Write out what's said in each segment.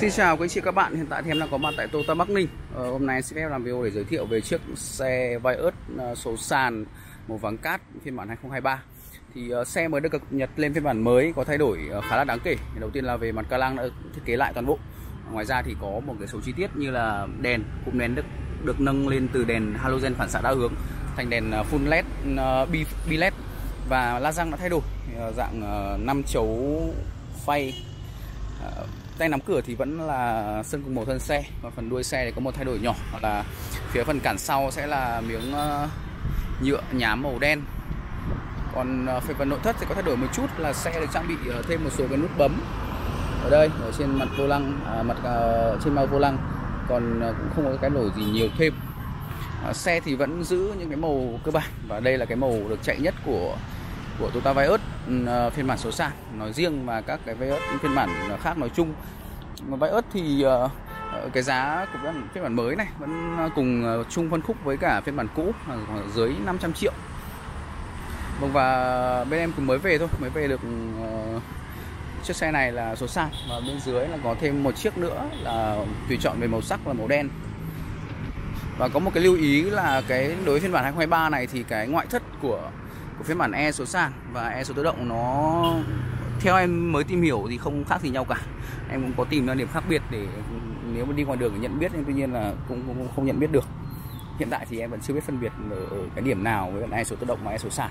Xin chào quý anh chị các bạn, hiện tại thì em đang có mặt tại Toyota Bắc Ninh. Ờ, Hôm nay xin phép làm video để giới thiệu về chiếc xe Vios ờ, số sàn màu vàng cát phiên bản 2023 Thì uh, xe mới được cập nhật lên phiên bản mới có thay đổi uh, khá là đáng kể. Đầu tiên là về mặt ca lăng đã thiết kế lại toàn bộ. Ngoài ra thì có một cái số chi tiết như là đèn, cụm nén được được nâng lên từ đèn halogen phản xạ đa hướng thành đèn full led, uh, bi led và la răng đã thay đổi uh, dạng uh, 5 chấu phay uh, tay nắm cửa thì vẫn là sơn cùng màu thân xe. Và phần đuôi xe thì có một thay đổi nhỏ là phía phần cản sau sẽ là miếng ờ, nhựa nhám màu đen. Còn ờ, về phần nội thất thì có thay đổi một chút là xe được trang bị ờ, thêm một số cái nút bấm ở đây ở trên mặt vô lăng à, mặt uh, trên bao vô lăng. Còn cũng không có cái nổi gì nhiều thêm. À, xe thì vẫn giữ những cái màu cơ bản và đây là cái màu được chạy nhất của của Toyota Vios. Ừ, ờ, phiên bản số sàn nói riêng và các cái Vios phiên bản khác nói chung. Vios thì ờ, ờ, cái giá của phiên bản, mới này vẫn cùng chung phân khúc với cả phiên bản cũ khoảng dưới 500 triệu. Vâng và bên em cũng mới về thôi mới về được chiếc xe này là số sàn và bên dưới là có thêm một chiếc nữa là tùy chọn về màu sắc là màu đen. Và có một cái lưu ý là cái đối với phiên bản 2023 này thì cái ngoại thất của của phiên bản E số sàn và E số tự động nó theo em mới tìm hiểu thì không khác gì nhau cả. Em cũng có tìm ra điểm khác biệt để nếu mà đi ngoài đường nhận biết nhưng tuy nhiên là cũng, cũng không nhận biết được. Hiện tại thì em vẫn chưa biết phân biệt ở, ở cái điểm nào với E số tự động và E số sàn.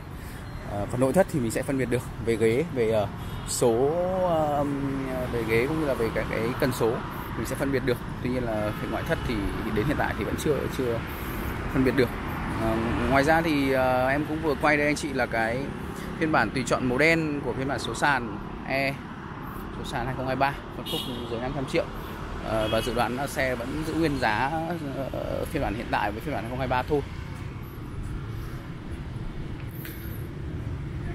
Ờ, à, phần nội thất thì mình sẽ phân biệt được về ghế về uh, số uh, về ghế cũng như là về cái, cái cần số mình sẽ phân biệt được. Tuy nhiên là về ngoại thất thì đến hiện tại thì vẫn chưa chưa phân biệt được. À, ngoài ra thì uh, em cũng vừa quay đây anh chị là cái phiên bản tùy chọn màu đen của phiên bản số sàn E số sàn 2023 phân khúc dưới 500 triệu. À, và dự đoán là xe vẫn giữ nguyên giá uh, phiên bản hiện tại với phiên bản 2023 thôi.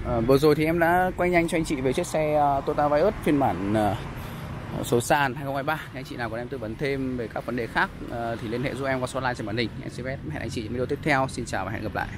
À, vừa rồi thì em đã quay nhanh cho anh chị về chiếc xe uh, Toyota Vios phiên bản uh, số sàn 2023 anh chị nào còn em tư vấn thêm về các vấn đề khác ờ, thì liên hệ giúp em qua số line trên màn hình. Em xin phép hẹn anh chị video tiếp theo. Xin chào và hẹn gặp lại.